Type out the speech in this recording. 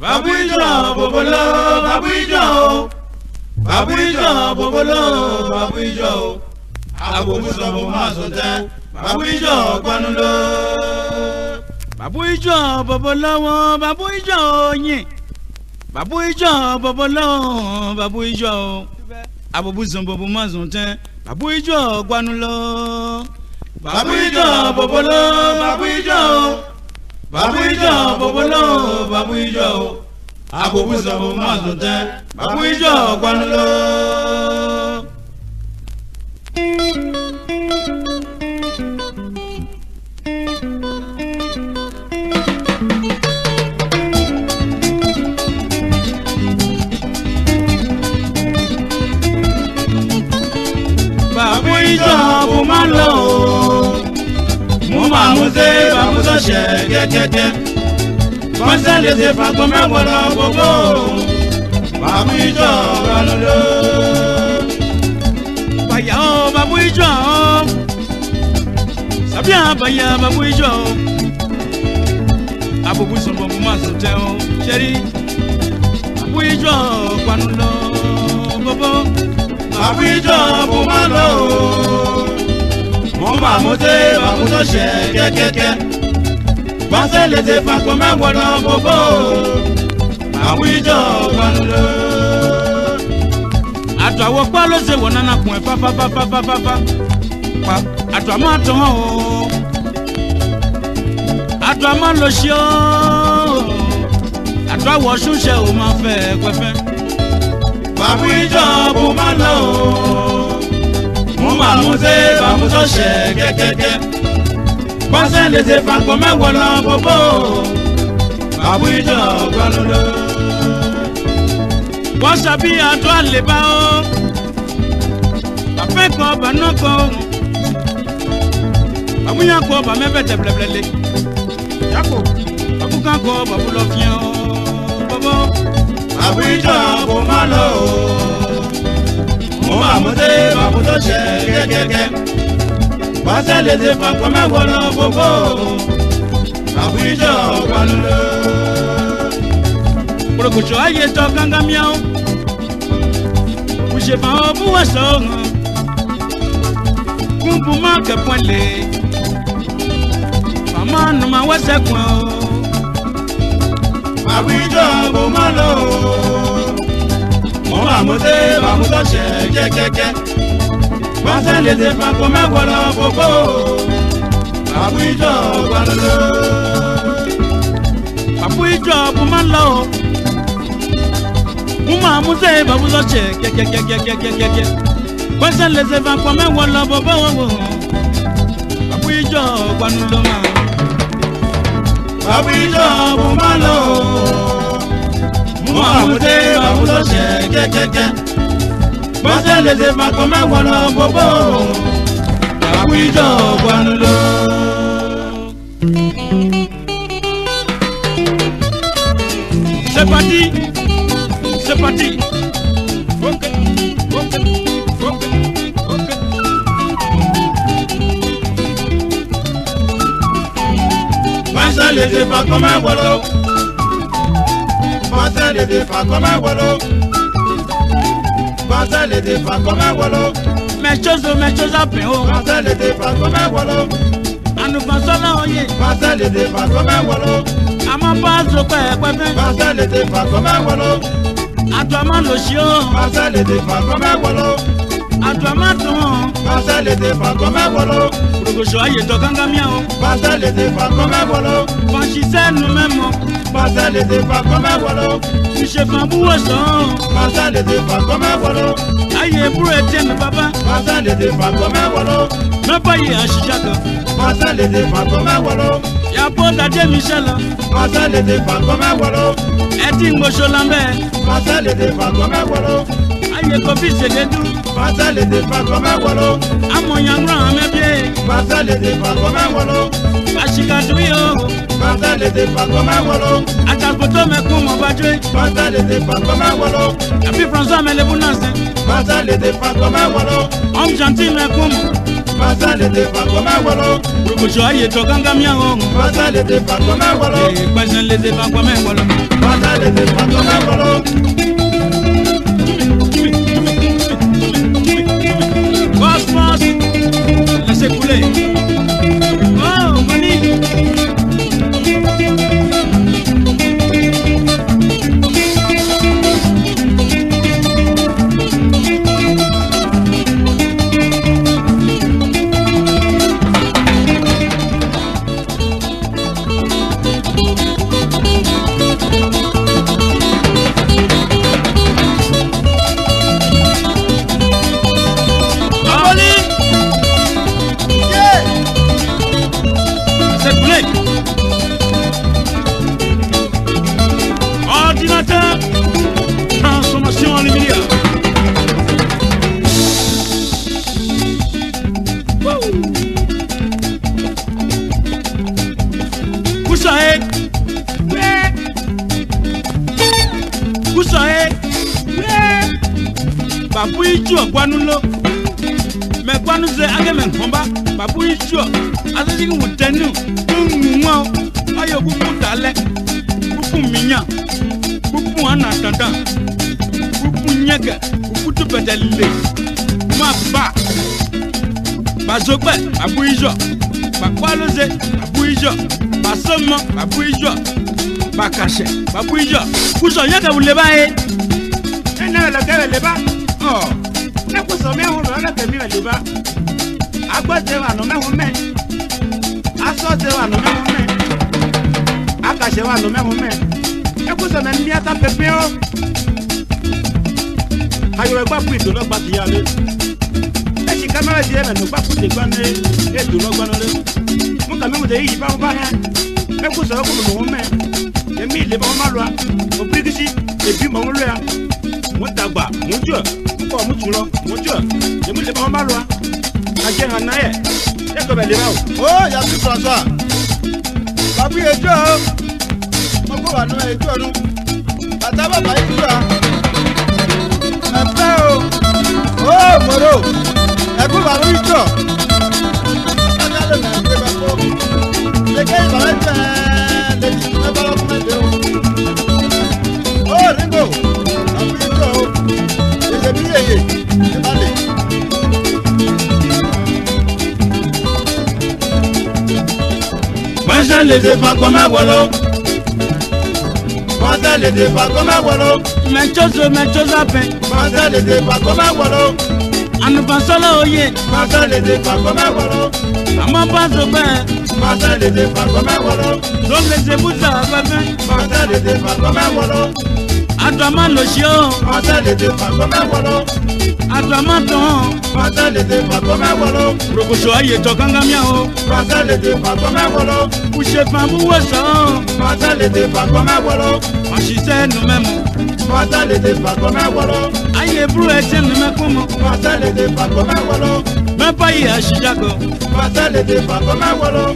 Babuijan bobolo babuijan o babuijan bobolo babuijan o agbóhùnsọ bó máa sọ tẹ babuijan gbanulo. Babuijan bobolowo babuijan oyin babuijan bobolowo babuijan o babu Ijo, bobo lo babu ijọ o abubu sọbu mọọsùn tẹ babu Ijo, gbanu lo. babu Ijo, bu ma lo mo ma mu se ṣe jẹjẹjẹ kọ́ńtà lè ṣe fàgbọ́n mẹ́wọ́ lọ gbogbo bàbá ìjọ balùdó. bàyà ọ bàbá ìjọ sàbí àbàyà bàbá ìjọ abobu sọ̀bọ̀ mo máa sùn tẹ́ ọ ṣẹ́rí bàbá ìjọ panu lọ gbogbo bàbá ìjọ mo máa lọ o mo máa mú tẹ́ bàbá tó ṣe kẹ́kẹ́kẹ́ maselete makoma ngwana bobo awijo gwando ato awo kpa lo wana na kun pa pa pa pa pa pa pa ato ama lo Atwa o ato awo sunse o ma fẹ pẹfẹ. awijo bo ma lọ o mo ma mu se ba mu sọ pọ́sẹ̀ lè ṣe fàgbọ́n mẹ́wọ̀ lọ bòbò bàbú ìjọ gbọ́lódò. wọ́n ṣàbí àtọ́ àlèbá ó àfẹ́kọ̀ọ́ bàánú kọ́ òun àmúyànkọ́ bàmẹ́fẹ́ tẹ̀blẹ̀blẹ̀lẹ̀ yàkó àbúkànkọ́ bàbúlọ̀ fìyàn bọ́bọ́ bàbú ìjọ kò má lọ o mo máa mú dé bàbú tó ṣe gẹ́gẹ́gẹ́ wasalese fakoma wolo gbogbo abulijɔ walolo. kpolokotso aye tɔ gangamiawo kusemawo buwɔsɔ ŋa kunkuma kɛpɔn le fama numa wɔsɛ kpɔn o. abulijɔ bomalo mɔ amuse amutɔsɛ kɛkɛkɛ pasa le de pa come guarda poco abuijo guarda abuijo pumalo uma muse babu che ke ke ke ke ke ke ke ke le de pa come guarda poco abuijo guarda lo ma abuijo pumalo uma muse babu che ke ke ke bọ́sẹ̀lẹ̀sẹ̀ màkàn mẹ́wọ̀n lọ bóbó àwùjọ wọnú lọ. C'est parti, c'est parti. Ok, ok, ok, ok. Bọ́sẹ̀lẹ̀sẹ̀ màkàn mẹ́wọ̀n lọ. Bọ́sẹ̀lẹ̀sẹ̀ màkàn mẹ́wọ̀n lọ. Français comme franco-mawolo. Mes choses, mes choses à péo. Français oh. comme franco-mawolo. À nous pensons là, oyé. Oh, Français comme franco-mawolo. À ma base je crois, quoi, ben. Français l'été, franco-mawolo. À toi, man, le chiot. Oh. Français l'été, franco-mawolo. À toi, man, ton. Français l'été, franco-mawolo. Rogocho, aïe, toi, gangamia, oh. Français l'été, franco-mawolo. Franchissez nous-mêmes, oh. Masa le defa kome wolo Iṣẹ́ kan mú ọ̀sán. Pasa le defa kome wolo. Ayé búrò ẹ tẹ́ mi bàbá. Pasa le defa kome wolo. Nọ́bà yìí àṣìṣe kan. Pasa le defa kome wolo. Yàbọ̀ dàdé mi ṣẹ́ lọ. Pasa le defa kome wolo. Ẹ ti ń gbóṣó lambẹ́. Pasa le defa kome wolo. Ayé kò fi ṣèlédú. Pasa le te fa kome wolo. Amo yangra ame bie. Pasa le te fa kome wolo. Ashika dui o. Pasa le te fa kome wolo. Achakoto me kum o bajwe. Pasa le te fa kome wolo. Abi François me lebu nase. Pasa le te fa kome wolo. Om gentil me kum fasalete wolo, Rukutu aye tɔ gangan miã o. Fasalete fakomewolo. Ee kpɛsɛn lete fakomewolo. Fasalete wolo. Usoe. Usoe. Babu ijuo gwanulo. Me gwanuze age me nkomba. Babu ijuo. Asisi ngutenu. Ngumwa. Ayo kukutale. Kukuminya. Kuku anatanda. Kuku nyege. Kukutu bedele. Ma ba. bapu Babu ijuo. bakwaluze babuijɔ basomɔ babuijɔ bakasɛ babuijɔ kusɔn nyɛ kɛ wuleba ye. ne nana lɛ Oh, weleba. ɔ ne kusɔn mi hun lɔlɔ kɛ mi weleba. agbɔ te wa nɔ mɛ hun mɛ asɔ te wa nɔ mɛ hun mɛ akasɛ wa nɔ mɛ hun mɛ ne kusɔn mɛ miata pepe o. ayɔrɔ gba kun idolɔgba ti yale kamara di yana nugba kute gbane e do lɔ gbano le mo kami mo de yi ba mo ba hɛ e ko sɔrɔ ko mo mo mɛ le ba mo ma lɔa o birikisi ebi mo mo lɔa mo dagba mo jɔ mo kɔ mo tun lɔ mo jɔ emi le ba ma lɔa a jɛ hàn na yɛ e kɔ bɛ le ba o. o yasu françois babu ye jɔ o ko wa nɔ ye jɔ nu bàtà bàbá yi jɔ ẹ fẹ́ o o moro ẹkú bàbá mi jọ leke bàbá jẹ lèyí lọ́bọ̀lọ́ fún ẹ̀dẹ́ o ó ringo àbúrò jọ o èyẹ bí èyẹ ìbálẹ̀. Mọ́ṣá fẹ́. Mọ́ṣá lè ṣe fakọ́ ànàfàsọ́lá oyè. màtá lèdè pàpọ̀ mẹ́wàá lọ. àmọ́ bá sọgbẹ́. màtá lèdè pàpọ̀ mẹ́wàá lọ. ló lè ṣe búta afẹ́fẹ́. màtá lèdè pàpọ̀ mẹ́wàá lọ. àdàmà lò ṣe o. màtá lèdè pàpọ̀ mẹ́wàá lọ. àdàmà tán. màtá lèdè pàpọ̀ mẹ́wàá lọ. rokoṣo ayé tọ kángamiá o. màtá lèdè pàpọ̀ mẹ́wàá lọ. kùsè fàmúwòsàn. màtá lèdè pàpọ̀ mẹ́wàá lọ ṣiṣẹ́ nu mẹ́mu. pátá lè dé pàkọ́ mẹ́wọ́lọ́. ayé burú ẹ̀jẹ̀ nu mẹ́kún mu. pátá lè dé pàkọ́ mẹ́wọ́lọ́. mẹ́fà yìí àṣìjàgọ̀. pátá lè dé pàkọ́ mẹ́wọ́lọ́.